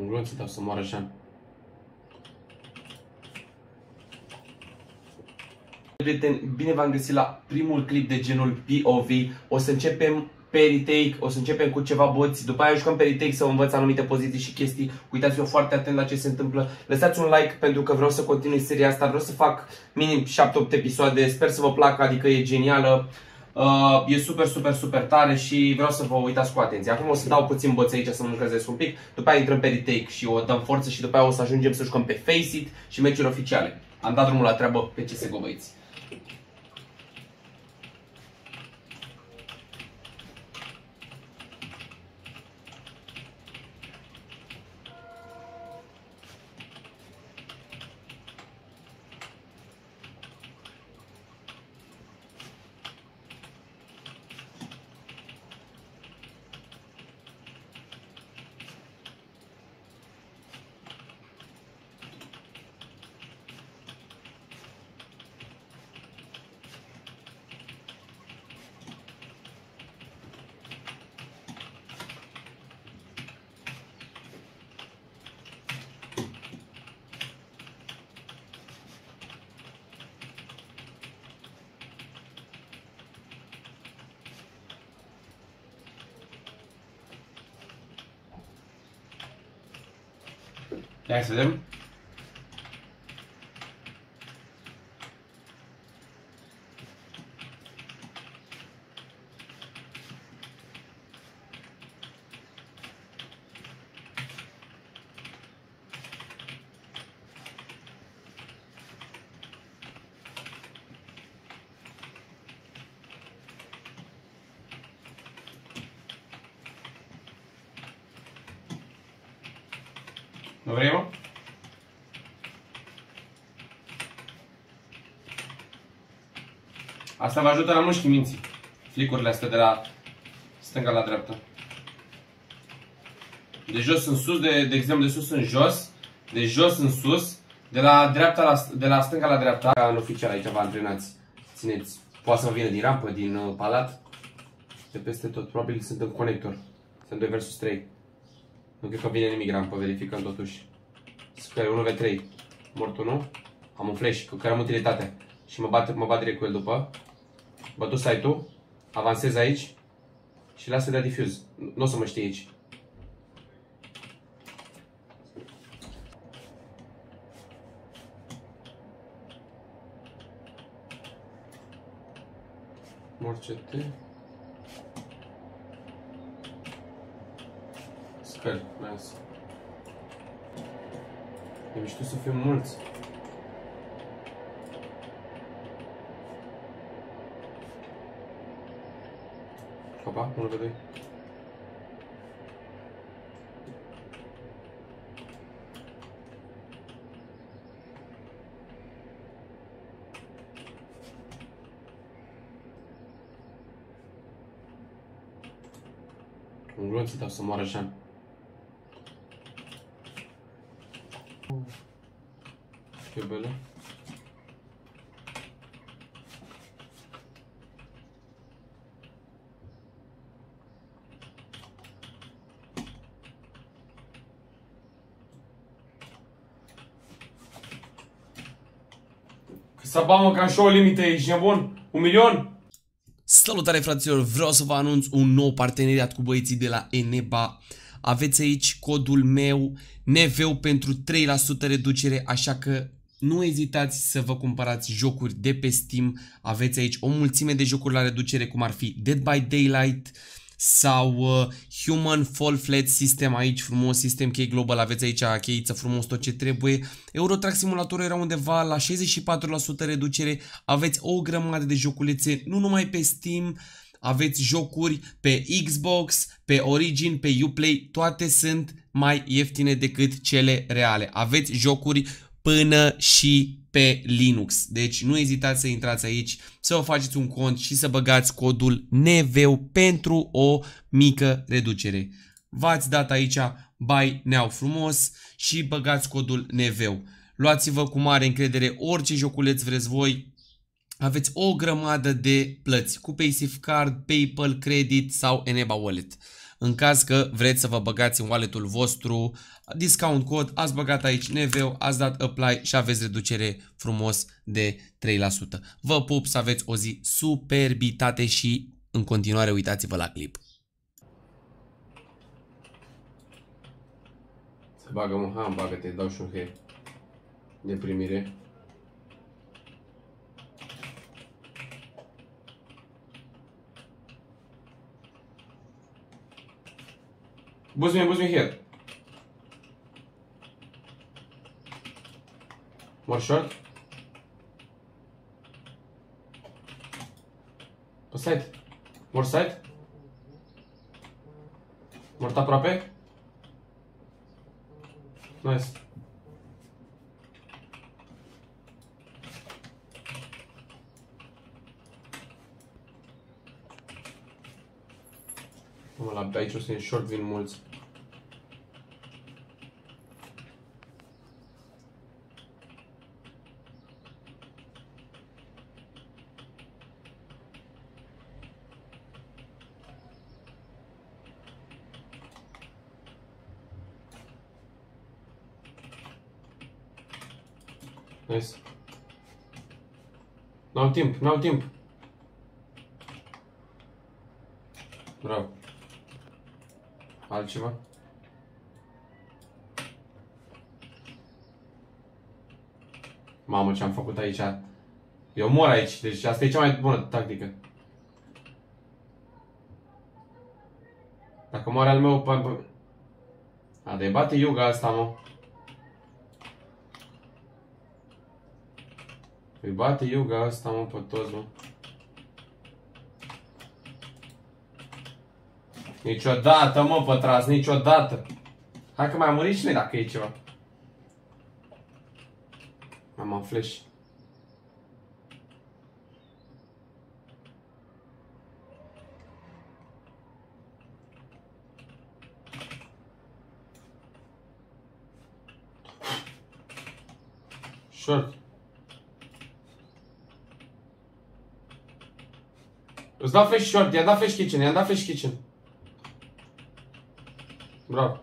Un glonț dau să moară Jean. Prieteni, bine v-am găsit la primul clip de genul POV. O să începem pe retake, o să începem cu ceva boți, după aia jucăm pe retake să învăț anumite poziții și chestii. Uitați-vă foarte atent la ce se întâmplă. Lăsați un like pentru că vreau să continui seria asta, vreau să fac minim 7-8 episoade, sper să vă placă, adică e genială. Uh, e super, super, super tare și vreau să vă uitați cu atenție. Acum o să dau puțin băți aici să mă încălzesc un pic, după aia intrăm pe retake și o dăm forță și după aia o să ajungem să jucăm pe Face It și meciuri oficiale. Am dat drumul la treabă pe CSGO băieți. Hai să vedem. Nu vrei, mă? Asta vă ajută la mușchii minții. Flicurile astea de la stânga la dreapta. De jos în sus, de, de exemplu de sus în jos, de jos în sus, de la, dreapta la, de la stânga la dreapta. În oficial aici vă antrenați. Țineți. Poate să vă vină din rampă, din uh, palat. De peste tot. Probabil sunt în conector. Sunt 2 versus 3. Nu cred că vine nimic rampă, verificăm totuși. Scări 1v3. Mort 1. Am un flash cu care am utilitate. Și mă bat, mă bat direct cu el după. Bătu site-ul. Avansez aici. Și lasă de diffuse. Nu o să mă știe aici. Mort CT. Sper, nice. E mișto să fim mulți. Opa, 1 v 2. Un glonț dau să moară Jean. Ce belă. Să bamă ca și o limită, ești nebun? Un milion? Salutare fraților, vreau să vă anunț un nou parteneriat cu băieții de la Eneba. Aveți aici codul meu NEVEU pentru 3% reducere, așa că nu ezitați să vă cumpărați jocuri de pe Steam. Aveți aici o mulțime de jocuri la reducere, cum ar fi Dead by Daylight sau uh, Human Fall Flat System, aici frumos, System Key Global, aveți aici cheiță frumos tot ce trebuie. Eurotrack Simulator era undeva la 64% reducere, aveți o grămadă de joculețe, nu numai pe Steam, aveți jocuri pe Xbox, pe Origin, pe Uplay, toate sunt mai ieftine decât cele reale. Aveți jocuri până și pe Linux. Deci nu ezitați să intrați aici, să vă faceți un cont și să băgați codul NEVEU pentru o mică reducere. V-ați dat aici Buy Now frumos și băgați codul NEVEU. Luați-vă cu mare încredere orice joculeț vreți voi. Aveți o grămadă de plăți cu PaySafe Card, PayPal, Credit sau Eneba Wallet. În caz că vreți să vă băgați în walletul vostru discount code, ați băgat aici neveu, ați dat apply și aveți reducere frumos de 3%. Vă pup să aveți o zi superbitate și în continuare uitați-vă la clip. Se bagă mă, ha, bagă-te, dau și un hair de primire. Buzz me, buzz me here. More short. Pe side. More side. Mort aproape. Nice. Mă, la aici o să short vin mulți. Nice. N-au timp, n-au timp. Bravo. Altceva? Mamă, ce am făcut aici. Eu mor aici, deci asta e cea mai bună tactică. Dacă moare al meu, pe... A, de bate Yuga asta, mă. Îi bate Yuga asta, mă, pe toți, mă. Niciodată, mă, pătras, niciodată. Hai că mai a murit și noi dacă e ceva. Am un flash. Short. Îți dau flash short, i-am dat flash kitchen, i-am dat flash kitchen. Bravo.